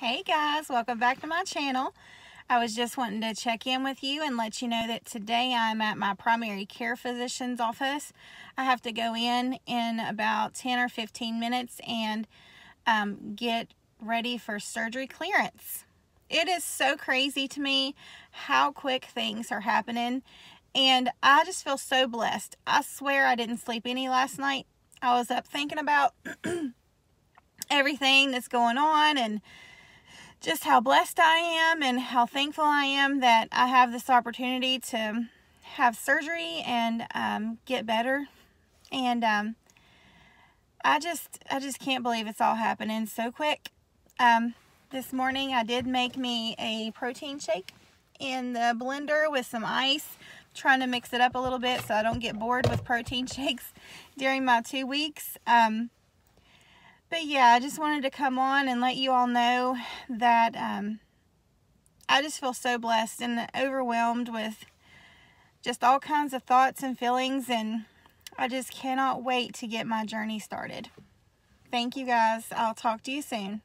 Hey guys, welcome back to my channel. I was just wanting to check in with you and let you know that today I'm at my primary care physician's office. I have to go in in about 10 or 15 minutes and um, get ready for surgery clearance. It is so crazy to me how quick things are happening and I just feel so blessed. I swear I didn't sleep any last night. I was up thinking about everything that's going on and just how blessed I am and how thankful I am that I have this opportunity to have surgery and um, get better. And um, I just, I just can't believe it's all happening so quick. Um, this morning I did make me a protein shake in the blender with some ice, trying to mix it up a little bit so I don't get bored with protein shakes during my two weeks. Um, but yeah, I just wanted to come on and let you all know that um, I just feel so blessed and overwhelmed with just all kinds of thoughts and feelings and I just cannot wait to get my journey started. Thank you guys. I'll talk to you soon.